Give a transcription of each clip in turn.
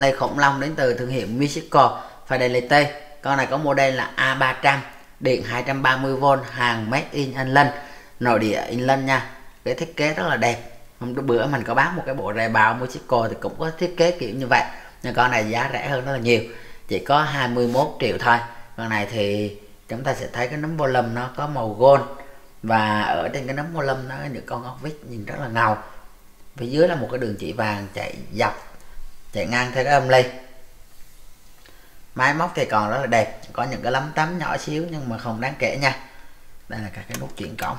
đây khủng long đến từ thương hiệu Mexico Fidelity. Con này có model là A300 điện 230V hàng made in England, nội địa England nha. Cái thiết kế rất là đẹp. Hôm bữa mình có bán một cái bộ rè bào Mexico thì cũng có thiết kế kiểu như vậy. Nhưng con này giá rẻ hơn rất là nhiều. Chỉ có 21 triệu thôi. Con này thì chúng ta sẽ thấy cái nấm volume nó có màu gold. Và ở trên cái nấm volume nó những con ốc vít nhìn rất là ngầu. Phía dưới là một cái đường chỉ vàng chạy dọc chạy ngang theo cái âm ly. Máy móc thì còn rất là đẹp có những cái lấm tấm nhỏ xíu nhưng mà không đáng kể nha. Đây là các cái nút chuyển cổng.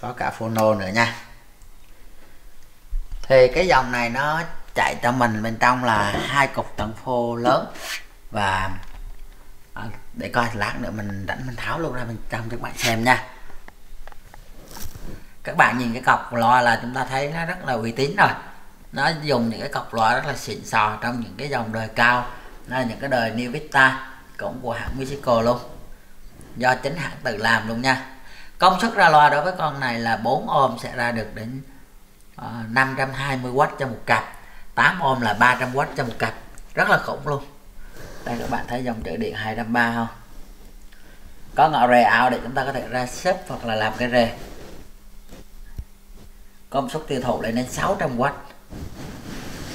Có cả phono nữa nha. Thì cái dòng này nó chạy cho mình bên trong là hai cục tận phô lớn và à, để coi lát nữa mình đánh mình tháo luôn ra bên trong cho các bạn xem nha. Các bạn nhìn cái cọc loa là chúng ta thấy nó rất là uy tín rồi nó dùng những cái cọc loa rất là xịn sò trong những cái dòng đời cao. Nó là những cái đời New Vista cũng của hãng Mexico luôn. Do chính hãng tự làm luôn nha. Công suất ra loa đối với con này là 4 ohm sẽ ra được đến ờ, uh, 520W cho một cặp. 8 ohm là 300W cho một cặp. Rất là khủng luôn. Đây các bạn thấy dòng chữ điện 230 không? Có ngọn rề ảo để chúng ta có thể ra xếp hoặc là làm cái rề. Công suất tiêu thụ lên đến 600W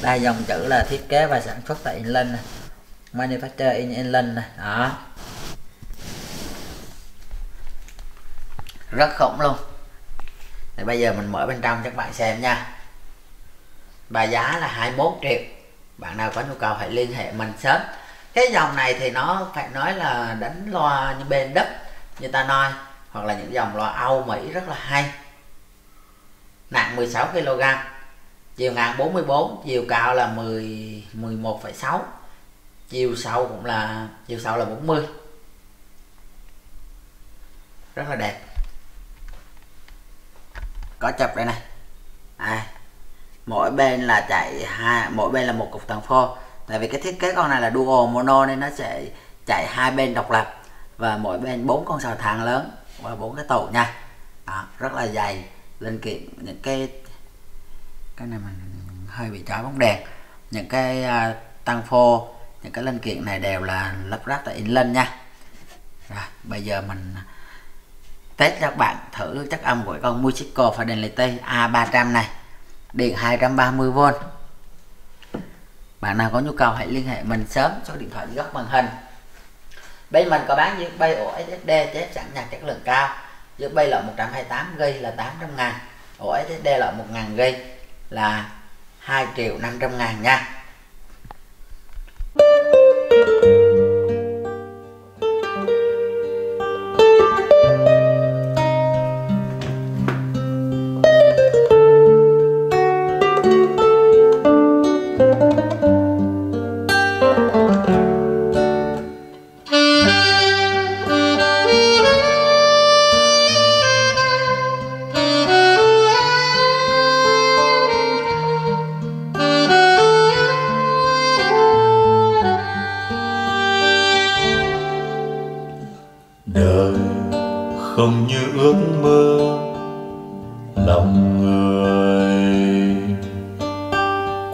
đa dòng chữ là thiết kế và sản xuất tại England này. manufacture in England này đó. Rất khủng luôn. Thì bây giờ mình mở bên trong cho các bạn xem nha. Và giá là 21 triệu. Bạn nào có nhu cầu hãy liên hệ mình sớm. Cái dòng này thì nó phải nói là đánh loa như bên đất như ta nói, hoặc là những dòng loa Âu, Mỹ rất là hay. Nặng 16 kg chiều ngang 44 chiều cao là 10 11,6 chiều sâu cũng là chiều sâu là 40 rất là đẹp. Có chập đây này. À, mỗi bên là chạy hai mỗi bên là một cục tầng phô. Tại vì cái thiết kế con này là dual mono nên nó sẽ chạy hai bên độc lập và mỗi bên bốn con sào thang lớn và bốn cái tàu nha. Đó, rất là dày linh kiện những cái cái này mình hơi bị chói bóng đèn. Những cái uh, tăng phô những cái linh kiện này đều là lắp ráp tại England nha. Rồi bây giờ mình test cho các bạn thử chất âm của con Musico Fidelity A300 này. Điện 230V bạn nào có nhu cầu hãy liên hệ mình sớm số điện thoại góc màn hình. Bên mình có bán những bay ổ SSD chép sẵn nhạc chất lượng cao. Giữa bay loại 128GB là 800 ngàn. Ổ SSD loại 1000 GB là 2 triệu 500 ngàn nha.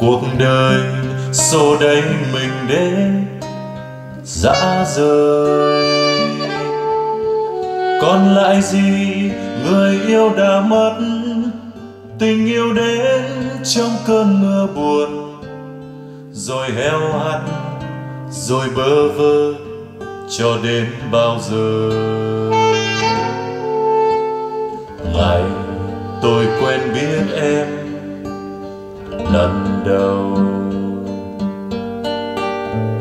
Cuộc đời xô đẩy mình đến dã rời. Còn lại gì người yêu đã mất, tình yêu đến trong cơn mưa buồn, rồi heo hắt, rồi bơ vơ cho đến bao giờ? Ngày tôi quen biết em lần đầu.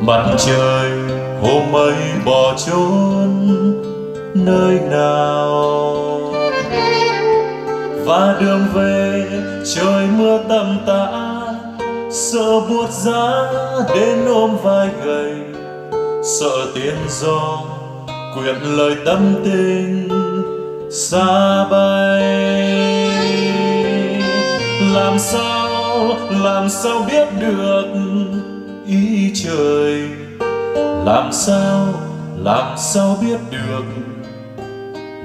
Mặt trời hôm ấy bỏ trốn nơi nào? Và đường về trời mưa tầm tã, sợ buốt giá đến ôm vai gầy. Sợ tiếng gió quyện lời tâm tình xa bay. Làm sao làm sao biết được ý trời? Làm sao làm sao biết được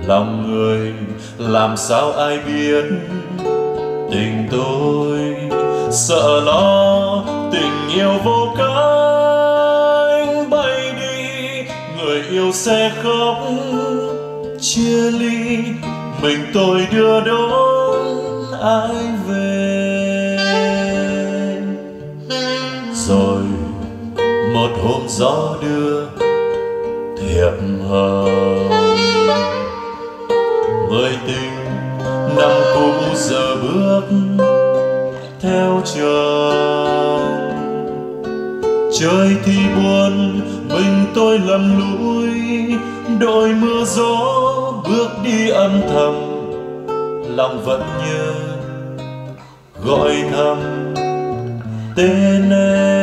lòng người? Làm sao ai biết tình tôi? Sợ lo tình yêu vô cánh bay đi. Người yêu sẽ khóc chia ly. Mình tôi đưa đón ai gió đưa thiệp hồng người tình năm cũ giờ bước theo chồng trời thì buồn, mình tôi lầm lũi. Đội mưa gió bước đi âm thầm. Lòng vẫn nhớ gọi thầm tên em.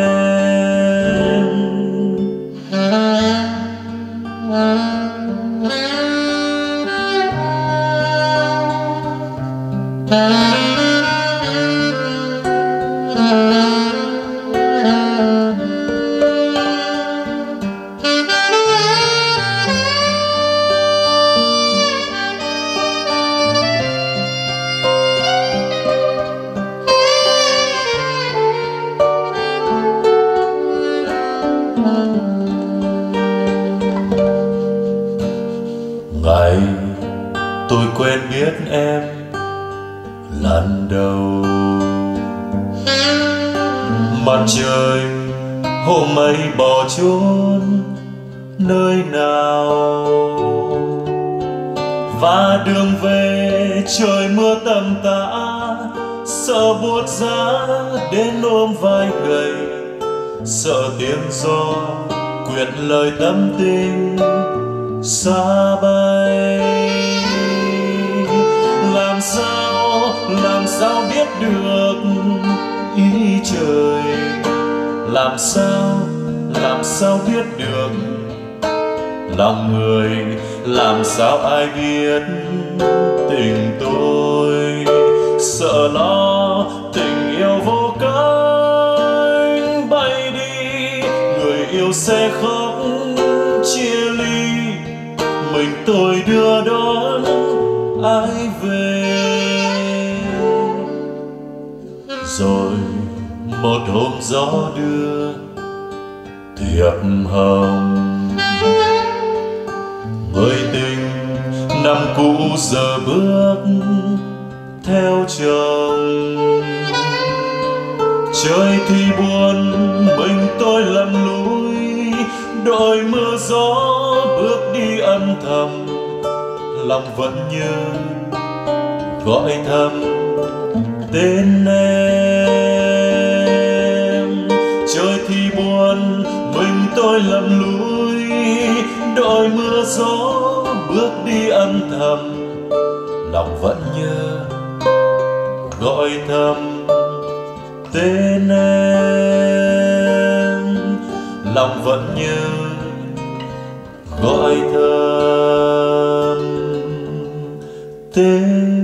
Bỏ nơi nào? Và đường về trời mưa tầm tã, sợ buốt giá đến ôm vai gầy, sợ tiếng gió quyệt lời tâm tình xa bay. Làm sao làm sao biết được ý trời? Làm sao làm sao biết được? Lòng người làm sao ai biết tình tôi? Sợ lo tình yêu vô cánh bay đi, người yêu sẽ khóc chia ly. Mình tôi đưa đón ai về? Rồi một hôm gió đưa thiệp hồng. Người tình năm cũ giờ bước theo chồng. Trời thì buồn, mình tôi lầm lũi. Đôi mưa gió bước đi âm thầm. Lòng vẫn như gọi thầm tên em. Tôi lầm lũi, đôi mưa gió bước đi âm thầm. Lòng vẫn nhớ gọi thầm tên em. Lòng vẫn nhớ gọi thầm tên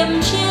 niềm chia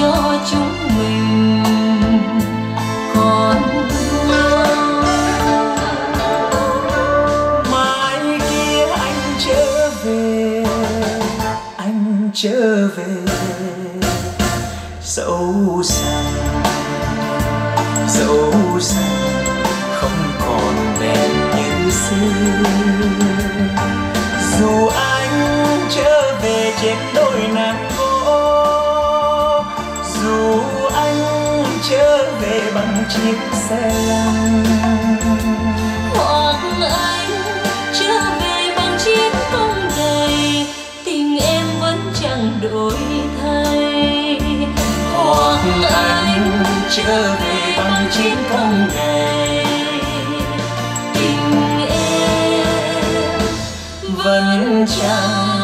cho chúng mình còn mai kia anh trở về, anh trở về dẫu rằng dẫu rằng không còn đẹp như xưa. Dù anh về bằng chiếc xe lăn hoặc anh trở về bằng chiếc không đầy tình em vẫn chẳng đổi thay. Hoặc anh trở về bằng chiếc công đầy tình em vẫn chẳng